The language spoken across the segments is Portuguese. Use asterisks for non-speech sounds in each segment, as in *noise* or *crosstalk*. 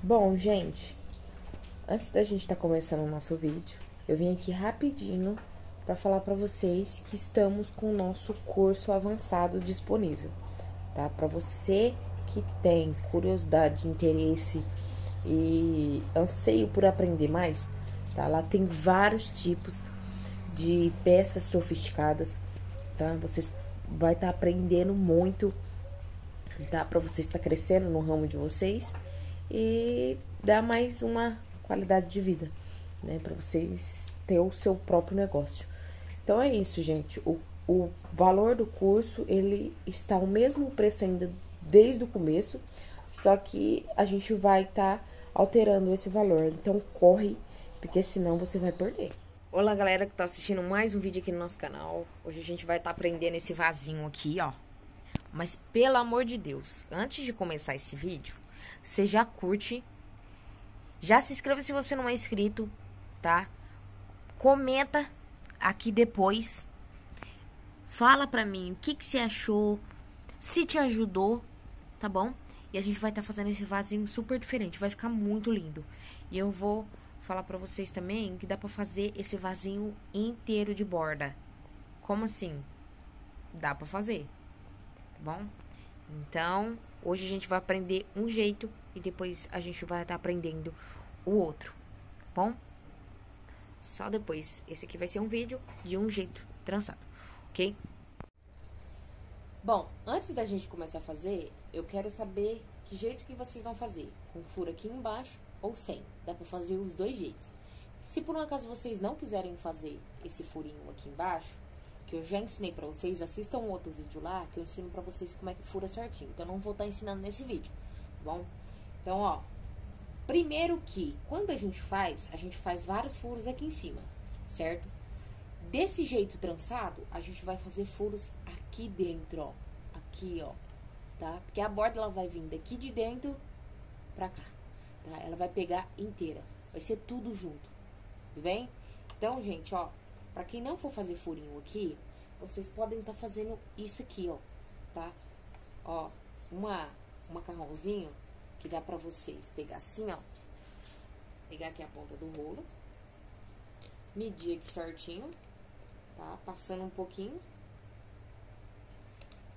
Bom, gente, antes da gente estar tá começando o nosso vídeo, eu vim aqui rapidinho para falar para vocês que estamos com o nosso curso avançado disponível, tá? Para você que tem curiosidade, interesse e anseio por aprender mais, tá? Lá tem vários tipos de peças sofisticadas, tá? Vocês vai estar tá aprendendo muito, tá? Para vocês estar tá crescendo no ramo de vocês e dar mais uma qualidade de vida, né? Para vocês ter o seu próprio negócio. Então é isso, gente. O, o valor do curso ele está o mesmo preço ainda desde o começo, só que a gente vai estar tá alterando esse valor. Então corre, porque senão você vai perder. Olá, galera que tá assistindo mais um vídeo aqui no nosso canal. Hoje a gente vai estar tá aprendendo esse vasinho aqui, ó. Mas pelo amor de Deus, antes de começar esse vídeo, você já curte, já se inscreva se você não é inscrito, tá? Comenta aqui depois. Fala pra mim o que, que você achou, se te ajudou, tá bom? E a gente vai estar tá fazendo esse vasinho super diferente, vai ficar muito lindo. E eu vou falar pra vocês também que dá pra fazer esse vasinho inteiro de borda. Como assim? Dá pra fazer, tá bom? Então, hoje a gente vai aprender um jeito e depois a gente vai estar tá aprendendo o outro, tá bom? Só depois. Esse aqui vai ser um vídeo de um jeito trançado, ok? Bom, antes da gente começar a fazer, eu quero saber que jeito que vocês vão fazer. Com furo aqui embaixo ou sem. Dá pra fazer os dois jeitos. Se por um acaso vocês não quiserem fazer esse furinho aqui embaixo, que eu já ensinei pra vocês, assistam um outro vídeo lá, que eu ensino pra vocês como é que fura certinho. Então, eu não vou estar tá ensinando nesse vídeo, tá bom? Então, ó, Primeiro que, quando a gente faz, a gente faz vários furos aqui em cima, certo? Desse jeito trançado, a gente vai fazer furos aqui dentro, ó. Aqui, ó, tá? Porque a borda, ela vai vir daqui de dentro pra cá, tá? Ela vai pegar inteira, vai ser tudo junto, tudo bem? Então, gente, ó, pra quem não for fazer furinho aqui, vocês podem estar tá fazendo isso aqui, ó, tá? Ó, uma, um macarrãozinho que dá pra vocês pegar assim, ó. Pegar aqui a ponta do rolo. Medir aqui certinho, tá? Passando um pouquinho.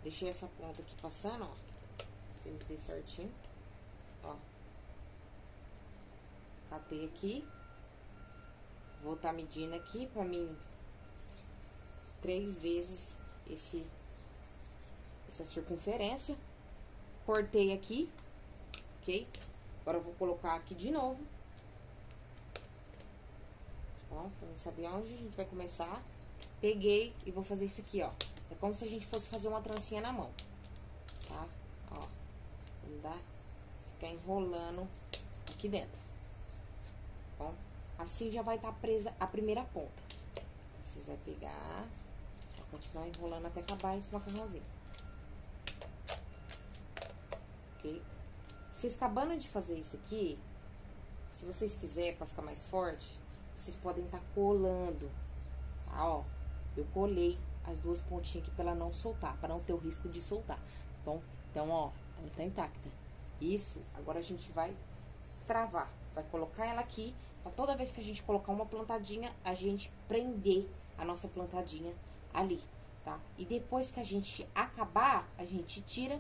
Deixei essa ponta aqui passando, ó. Pra vocês verem certinho. Ó. Catei aqui. Vou tá medindo aqui pra mim três vezes esse essa circunferência. Cortei aqui, ok? Agora, eu vou colocar aqui de novo. Ó, pra não saber onde a gente vai começar. Peguei e vou fazer isso aqui, ó. É como se a gente fosse fazer uma trancinha na mão, tá? Ó, não dá ficar enrolando aqui dentro. Assim já vai estar tá presa a primeira ponta. Vai pegar, vai continuar enrolando até acabar esse macarrãozinho. Ok? Vocês acabando de fazer isso aqui, se vocês quiserem, pra ficar mais forte, vocês podem estar tá colando, tá? Ó, eu colei as duas pontinhas aqui pra ela não soltar, pra não ter o risco de soltar, tá bom? Então, ó, ela tá intacta. Isso, agora a gente vai travar, vai colocar ela aqui, pra toda vez que a gente colocar uma plantadinha, a gente prender a nossa plantadinha ali, tá? E depois que a gente acabar, a gente tira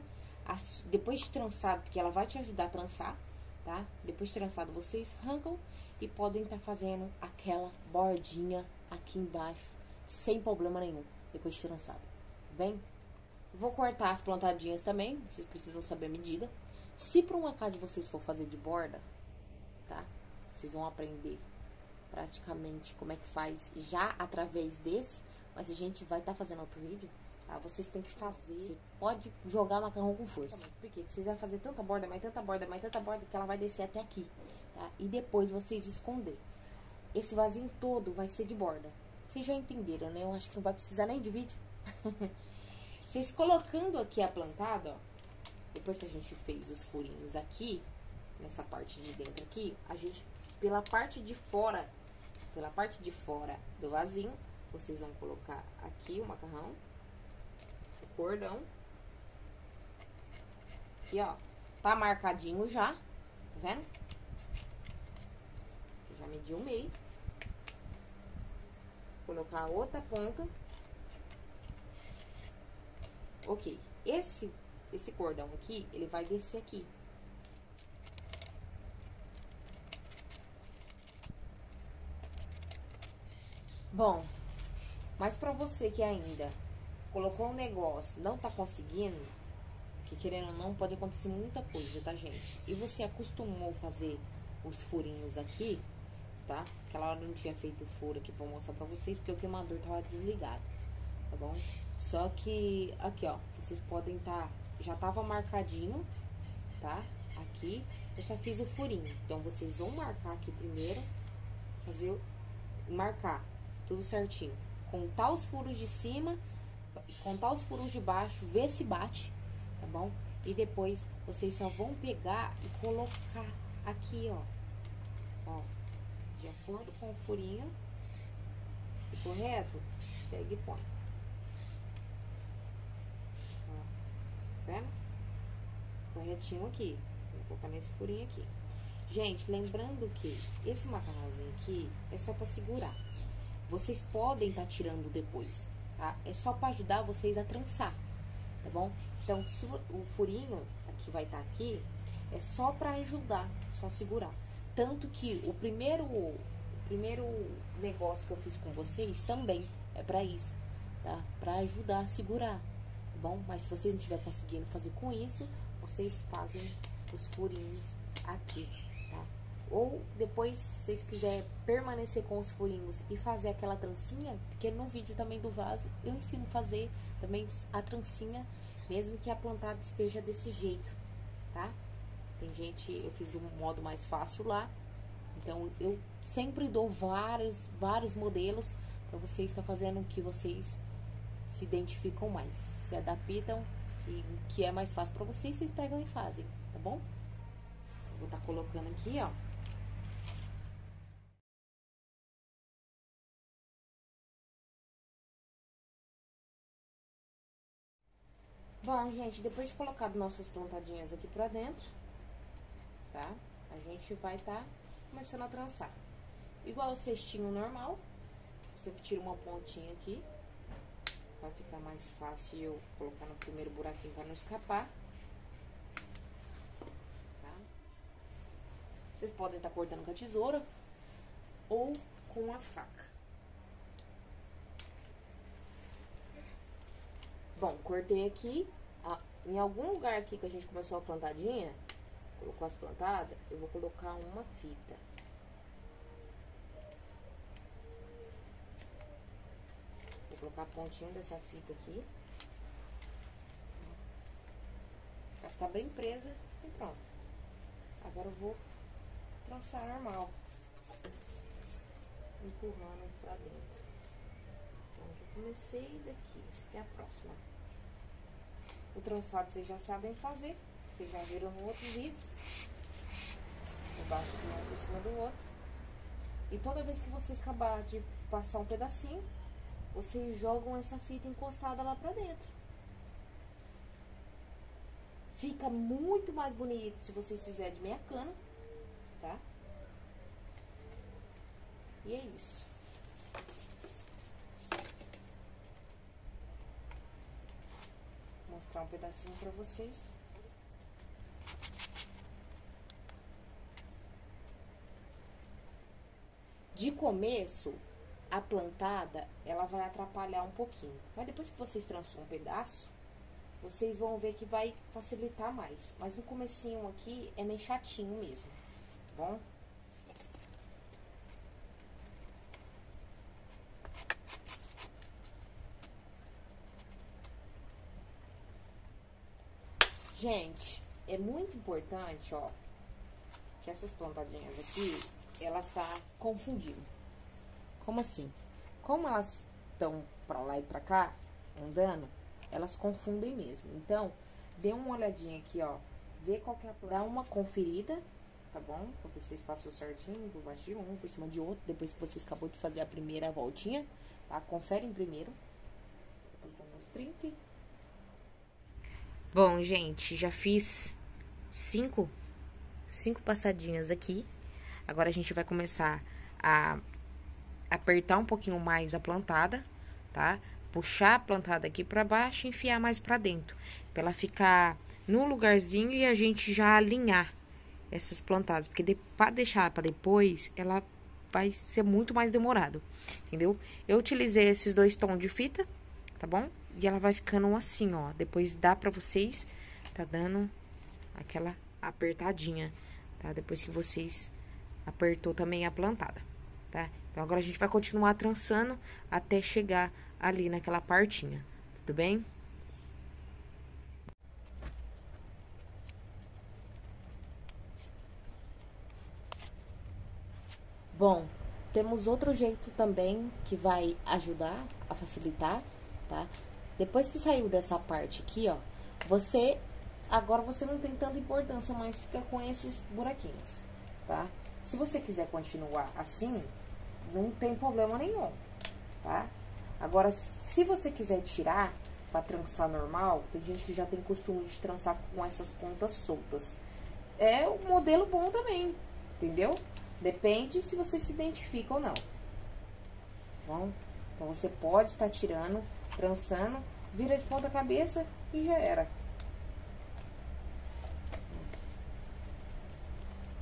depois de trançado, porque ela vai te ajudar a trançar, tá? Depois de trançado, vocês arrancam e podem estar tá fazendo aquela bordinha aqui embaixo, sem problema nenhum, depois de trançado, tá bem? Vou cortar as plantadinhas também, vocês precisam saber a medida. Se por um acaso vocês for fazer de borda, tá? Vocês vão aprender praticamente como é que faz já através desse, mas a gente vai estar tá fazendo outro vídeo Tá? Vocês têm que fazer. Você pode jogar macarrão com força. Por quê? Porque vocês vão fazer tanta borda, mais tanta borda, mais tanta borda, que ela vai descer até aqui. Tá? E depois vocês esconder. Esse vasinho todo vai ser de borda. Vocês já entenderam, né? Eu acho que não vai precisar nem de vídeo. *laughs* vocês colocando aqui a plantada, ó. Depois que a gente fez os furinhos aqui, nessa parte de dentro aqui, a gente, pela parte de fora, pela parte de fora do vasinho, vocês vão colocar aqui o macarrão cordão. Aqui, ó. Tá marcadinho já. Tá vendo? Já medi o meio. Colocar a outra ponta. Ok. Esse, esse cordão aqui, ele vai descer aqui. Bom, mas pra você que ainda colocou um negócio, não tá conseguindo, que querendo ou não, pode acontecer muita coisa, tá, gente? E você acostumou fazer os furinhos aqui, tá? Aquela hora eu não tinha feito furo aqui pra mostrar pra vocês, porque o queimador tava desligado, tá bom? Só que, aqui, ó, vocês podem tá, já tava marcadinho, tá? Aqui, eu só fiz o furinho. Então, vocês vão marcar aqui primeiro, fazer, marcar tudo certinho. Contar os furos de cima, contar os furos de baixo, ver se bate, tá bom? E depois vocês só vão pegar e colocar aqui, ó. Ó, de acordo com o furinho, correto? Pega e põe. Ó, tá vendo? Corretinho aqui. Vou colocar nesse furinho aqui. Gente, lembrando que esse macarrãozinho aqui é só pra segurar. Vocês podem estar tá tirando depois, tá? É só para ajudar vocês a trançar, tá bom? Então, se o furinho que vai estar tá aqui é só para ajudar, só segurar. Tanto que o primeiro, o primeiro negócio que eu fiz com vocês também é para isso, tá? Para ajudar a segurar, tá bom? Mas se vocês não estiver conseguindo fazer com isso, vocês fazem os furinhos aqui, ou depois, se vocês quiserem permanecer com os furinhos e fazer aquela trancinha, porque no vídeo também do vaso eu ensino a fazer também a trancinha, mesmo que a plantada esteja desse jeito, tá? Tem gente, eu fiz do modo mais fácil lá, então eu sempre dou vários, vários modelos para vocês estar fazendo o que vocês se identificam mais, se adaptam e o que é mais fácil para vocês, vocês pegam e fazem, tá bom? Vou estar tá colocando aqui, ó. Bom, gente, depois de colocar nossas plantadinhas aqui pra dentro, tá? A gente vai tá começando a trançar. Igual o cestinho normal, você tira uma pontinha aqui, vai ficar mais fácil eu colocar no primeiro buraquinho pra não escapar. Tá? Vocês podem estar tá cortando com a tesoura ou com a faca. Bom, cortei aqui. em algum lugar aqui que a gente começou a plantadinha, colocou as plantadas, eu vou colocar uma fita. Vou colocar a pontinha dessa fita aqui. Vai ficar bem presa e pronto. Agora eu vou trançar normal. Empurrando pra dentro. Comecei daqui. Essa aqui é a próxima. O trançado vocês já sabem fazer. Vocês já viram no outro vídeo. Embaixo de um em cima do outro. E toda vez que vocês acabar de passar um pedacinho, vocês jogam essa fita encostada lá pra dentro. Fica muito mais bonito se vocês fizerem de meia cana, tá? E é isso. Um pedacinho pra vocês. De começo, a plantada, ela vai atrapalhar um pouquinho. Mas depois que vocês trançam um pedaço, vocês vão ver que vai facilitar mais. Mas no comecinho aqui, é meio chatinho mesmo, tá bom? Gente, é muito importante, ó, que essas plantadinhas aqui, elas tá confundindo. Como assim? Como elas estão pra lá e pra cá, andando, elas confundem mesmo. Então, dê uma olhadinha aqui, ó, vê qual que é a planta. Dá uma conferida, tá bom? Pra vocês passou certinho, por baixo de um, por cima de outro, depois que vocês acabou de fazer a primeira voltinha, tá? Conferem primeiro. Vamos 30 Bom, gente, já fiz cinco, cinco passadinhas aqui. Agora a gente vai começar a apertar um pouquinho mais a plantada, tá? Puxar a plantada aqui para baixo e enfiar mais para dentro, para ela ficar no lugarzinho e a gente já alinhar essas plantadas, porque de, para deixar para depois, ela vai ser muito mais demorado, entendeu? Eu utilizei esses dois tons de fita, tá bom? E ela vai ficando assim, ó. Depois dá pra vocês, tá dando aquela apertadinha, tá? Depois que vocês apertou também a plantada, tá? Então, agora a gente vai continuar trançando até chegar ali naquela partinha, tudo bem? Bom, temos outro jeito também que vai ajudar a facilitar, tá? Depois que saiu dessa parte aqui, ó, você agora você não tem tanta importância, mas fica com esses buraquinhos, tá? Se você quiser continuar assim, não tem problema nenhum, tá? Agora, se você quiser tirar para trançar normal, tem gente que já tem costume de trançar com essas pontas soltas. É um modelo bom também, entendeu? Depende se você se identifica ou não. Tá bom? Então, você pode estar tirando, trançando, vira de ponta cabeça e já era.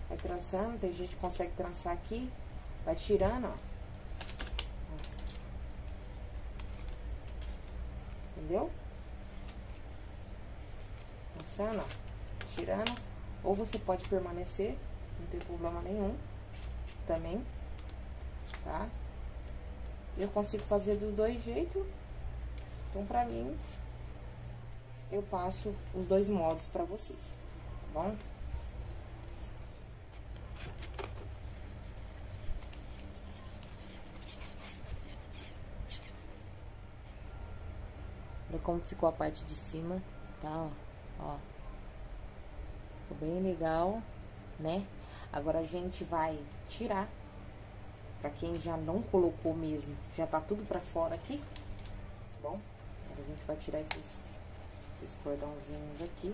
Vai trançando, tem gente que consegue trançar aqui, vai tirando, ó. Entendeu? Trançando, ó. Tirando. Ou você pode permanecer, não tem problema nenhum também, tá? Eu consigo fazer dos dois jeitos. Então, pra mim, eu passo os dois modos pra vocês, tá bom? Olha como ficou a parte de cima, tá? Ó. Ficou bem legal, né? Agora a gente vai tirar. Pra quem já não colocou mesmo, já tá tudo pra fora aqui, tá bom? A gente vai tirar esses, esses cordãozinhos aqui.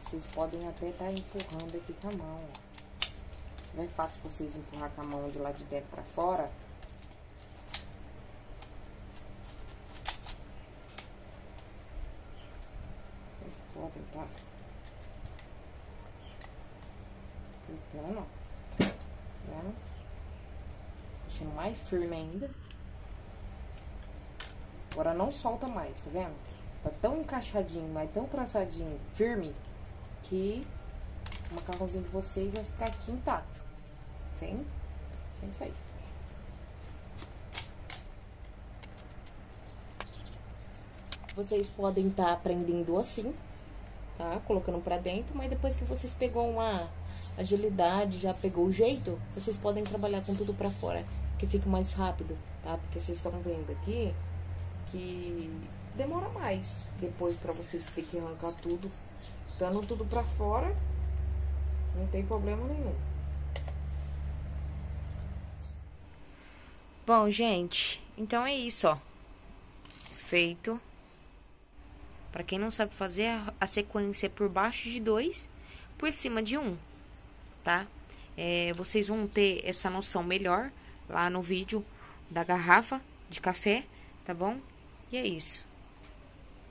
Vocês podem até estar tá empurrando aqui com a mão. Não é fácil vocês empurrar com a mão de lá de dentro pra fora. Vocês podem tá apertando, ó. Tá? Deixando mais firme ainda. Agora não solta mais, tá vendo? Tá tão encaixadinho, mas tão traçadinho, firme, que o macarrãozinho de vocês vai ficar aqui intacto. Sem, sem sair. Vocês podem estar tá aprendendo assim, tá? Colocando pra dentro, mas depois que vocês pegou uma agilidade, já pegou o jeito, vocês podem trabalhar com tudo pra fora, que fica mais rápido, tá? Porque vocês estão vendo aqui que demora mais depois pra vocês ter que arrancar tudo. Dando tudo pra fora, não tem problema nenhum. Bom, gente, então é isso, ó. Feito. Pra quem não sabe fazer, a sequência é por baixo de dois, por cima de um tá? É, vocês vão ter essa noção melhor lá no vídeo da garrafa de café, tá bom? E é isso.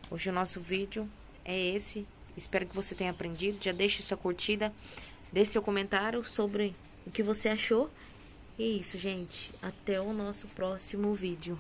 Hoje o nosso vídeo é esse. Espero que você tenha aprendido. Já deixe sua curtida, deixe seu comentário sobre o que você achou. E é isso, gente. Até o nosso próximo vídeo.